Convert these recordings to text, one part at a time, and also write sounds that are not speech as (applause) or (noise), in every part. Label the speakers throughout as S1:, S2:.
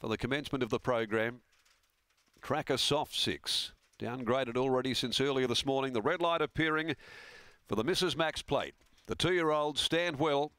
S1: for the commencement of the program. Cracker Soft Six, downgraded already since earlier this morning. The red light appearing for the Mrs. Max plate. The two-year-old stand well.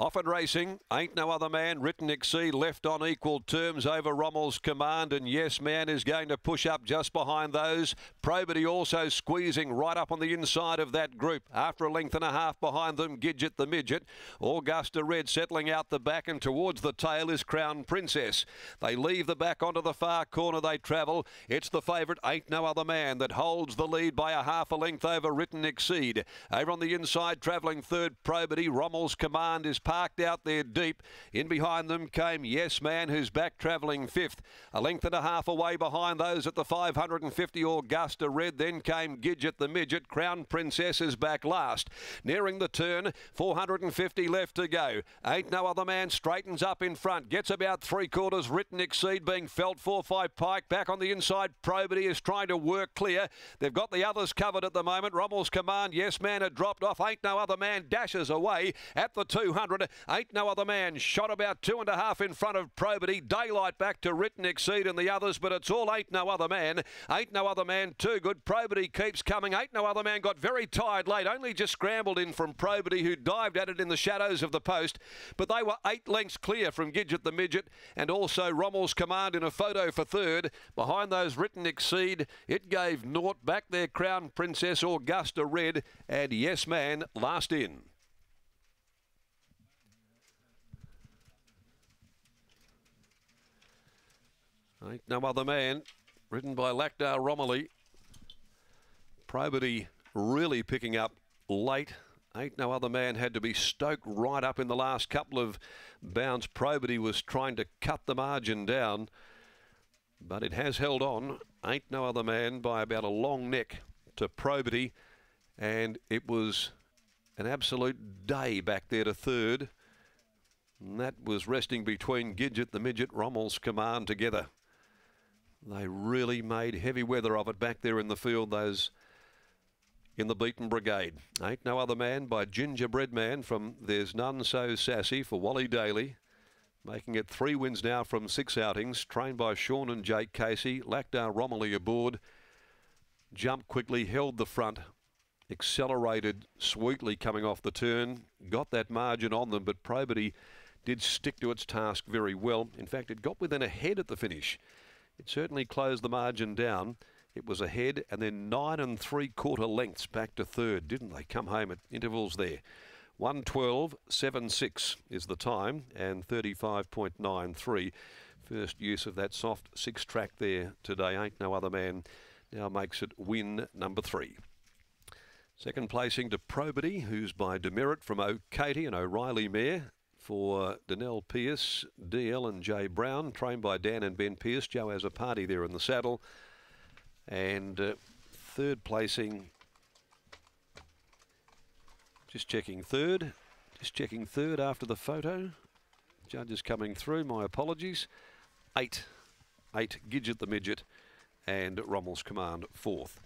S1: Off and racing, ain't no other man. Written exceed left on equal terms over Rommel's command, and Yes Man is going to push up just behind those. Probity also squeezing right up on the inside of that group. After a length and a half behind them, Gidget the midget. Augusta Red settling out the back, and towards the tail is Crown Princess. They leave the back onto the far corner. They travel. It's the favourite, ain't no other man, that holds the lead by a half a length over Written Exceed. Over on the inside, travelling third, Probity. Rommel's command is parked out there deep. In behind them came Yes Man, who's back travelling fifth. A length and a half away behind those at the 550 Augusta Red. Then came Gidget the Midget. Crown Princess is back last. Nearing the turn, 450 left to go. Ain't no other man straightens up in front. Gets about three quarters. Written exceed being felt for five Pike. Back on the inside, Probity is trying to work clear. They've got the others covered at the moment. Rommel's command, Yes Man had dropped off. Ain't no other man dashes away at the 200. Ain't no other man. Shot about two and a half in front of Probity. Daylight back to Written Exceed and the others, but it's all ain't no other man. Ain't no other man too good. Probity keeps coming. Ain't no other man got very tired late. Only just scrambled in from Probity, who dived at it in the shadows of the post. But they were eight lengths clear from Gidget the Midget and also Rommel's Command in a photo for third. Behind those Written Exceed, it gave naught back their Crown Princess Augusta Red and Yes Man last in. Ain't no other man. Written by Laqdar Ramoly. Probity really picking up late. Ain't no other man had to be stoked right up in the last couple of bounds. Probity was trying to cut the margin down, but it has held on. Ain't no other man by about a long neck to Probity, and it was an absolute day back there to third. And that was resting between Gidget the Midget, Rommel's command together. They really made heavy weather of it back there in the field, those in the Beaten Brigade. Ain't No Other Man by Gingerbread Man from There's None So Sassy for Wally Daly. Making it three wins now from six outings. Trained by Sean and Jake Casey. Laqdar Ramoly aboard. Jumped quickly, held the front. Accelerated sweetly coming off the turn. Got that margin on them, but Probity did stick to its task very well. In fact, it got within a head at the finish. It certainly closed the margin down. It was ahead and then nine and three quarter lengths back to third, didn't they? Come home at intervals there. 112.76 is the time and 35.93. First use of that soft six track there today. Ain't no other man now makes it win number three. Second placing to Probity, who's by Demerit from O'Katy and O'Reilly Mare for Danelle Pierce, DL and Jay Brown, trained by Dan and Ben Pierce. Joe Azzopardi there in the saddle. And uh, third placing, just checking third, just checking third after the photo. Judges coming through, my apologies. Eight, eight, Gidget the Midget and Rommel's Command fourth.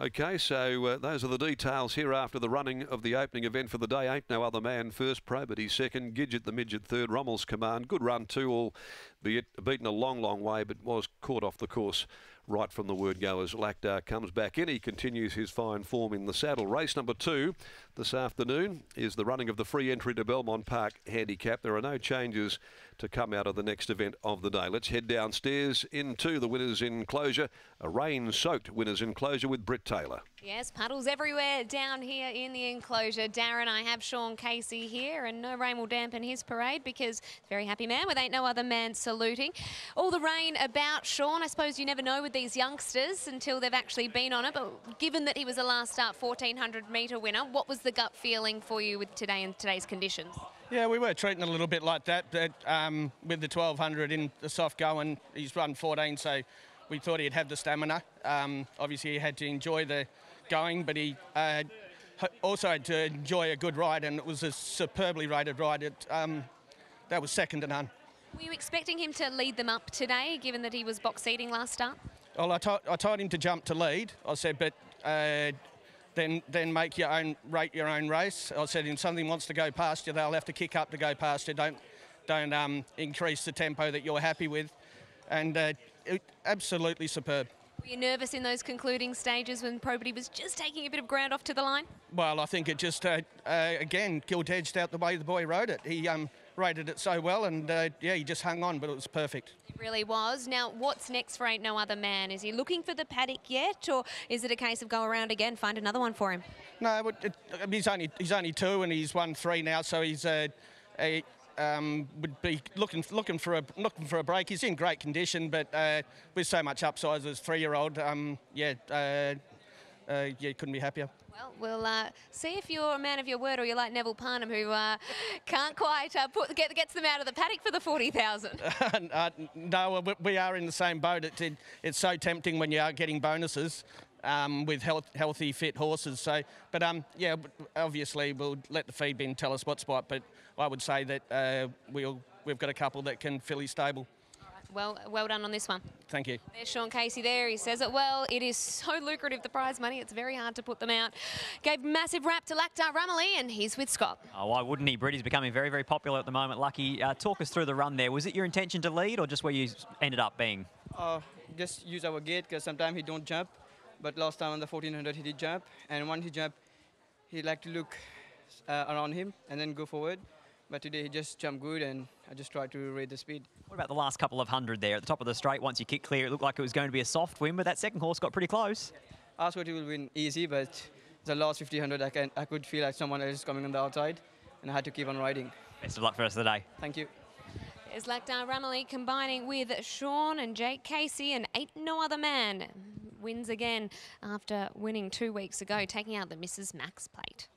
S1: Okay, so uh, those are the details here after the running of the opening event for the day. Ain't no other man first, Probity second, Gidget the midget third, Rommel's command. Good run too, albeit beaten a long, long way, but was caught off the course right from the word go as Laqdar comes back in. He continues his fine form in the saddle. Race number two this afternoon is the running of the free entry to Belmont Park handicap. There are no changes to come out of the next event of the day. Let's head downstairs into the winners' enclosure, a rain-soaked winners' enclosure with Britt Taylor.
S2: Yes, puddles everywhere down here in the enclosure. Darren, I have Sean Casey here, and no rain will dampen his parade because very happy man with Ain't No Other Man saluting. All the rain about Sean, I suppose you never know with these youngsters until they've actually been on it, but given that he was a last start 1400 metre winner, what was the gut feeling for you with today and today's conditions?
S3: Yeah, we were treating a little bit like that, but um, with the 1200 in the soft going, he's run 14, so we thought he'd have the stamina. Um, obviously, he had to enjoy the going, but he uh, also had to enjoy a good ride, and it was a superbly rated ride. It, um, that was second to none.
S2: Were you expecting him to lead them up today, given that he was box seating last start?
S3: Well, I, I told him to jump to lead. I said, but uh, then then make your own rate your own race. I said, if something wants to go past you, they'll have to kick up to go past you. Don't don't um, increase the tempo that you're happy with. And uh, it, absolutely superb.
S2: Were you nervous in those concluding stages when Probity was just taking a bit of ground off to the line?
S3: Well, I think it just, uh, uh, again, gilt edged out the way the boy rode it. He um, rated it so well, and uh, yeah, he just hung on, but it was perfect.
S2: It really was. Now, what's next for Ain't No Other Man? Is he looking for the paddock yet, or is it a case of go around again, find another one for him?
S3: No, but it, he's only he's only two, and he's won three now, so he's uh, a um, would be looking looking for a looking for a break. He's in great condition, but uh, with so much upside as three-year-old, um, yeah, uh, uh, yeah, couldn't be happier.
S2: Well, we'll uh, see if you're a man of your word or you're like Neville Parnham, who uh, can't quite uh, put get, gets them out of the paddock for the 40,000. (laughs)
S3: uh, no, we- we are in the same boat. It's, it, it's so tempting when you are getting bonuses um, with health, healthy, fit horses. So, but um, yeah, obviously we'll let the feed bin tell us what spot. But I would say that uh, we'll we've got a couple that can fill his stable.
S2: well, well done on this one.
S3: Thank you.
S2: There's Sean Casey there. He says it well. It is so lucrative, the prize money. It's very hard to put them out. Gave massive rap to Laqdar Ramoly, and he's with Scott.
S4: Oh, why wouldn't he? Brit, he's becoming very, very popular at the moment. Lucky, uh, talk us through the run there. Was it your intention to lead or just where you ended up being?
S5: Uh, just use our gate because sometimes he don't jump. But last time on the 1400 he did jump, and when he jump, he like to look uh, around him and then go forward. But today he just jumped good, and I just tried to read the speed.
S4: What about the last couple of hundred there at the top of the straight? Once you kick clear, it looked like it was going to be a soft win, but that second horse got pretty close.
S5: I thought he will win easy, but the last 1500 I can I could feel like someone else is coming on the outside, and I had to keep on riding.
S4: Best of luck for the rest of the day.
S5: Thank you.
S2: There's Laqdar Ramoly combining with Sean and Jake Casey, and Ain't No Other Man wins again after winning two weeks ago, taking out the Mrs. Max plate.